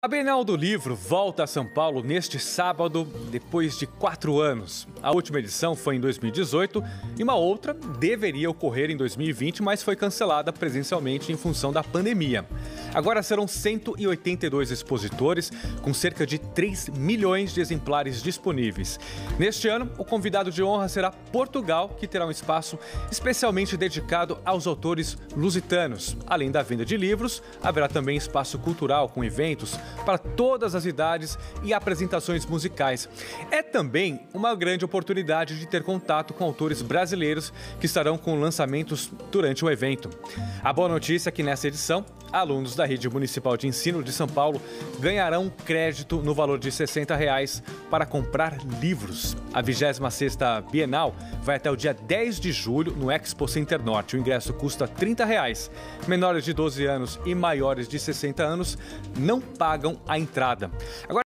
A Bienal do Livro volta a São Paulo neste sábado, depois de quatro anos. A última edição foi em 2018 e uma outra deveria ocorrer em 2020, mas foi cancelada presencialmente em função da pandemia. Agora serão 182 expositores, com cerca de 3 milhões de exemplares disponíveis. Neste ano, o convidado de honra será Portugal, que terá um espaço especialmente dedicado aos autores lusitanos. Além da venda de livros, haverá também espaço cultural com eventos para todas as idades e apresentações musicais. É também uma grande oportunidade de ter contato com autores brasileiros que estarão com lançamentos durante o evento. A boa notícia é que nessa edição, alunos da Rede Municipal de Ensino de São Paulo ganharão crédito no valor de 60 reais para comprar livros. A 26ª Bienal vai até o dia 10 de julho no Expo Center Norte. O ingresso custa 30 reais. Menores de 12 anos e maiores de 60 anos não pagam a entrada. Agora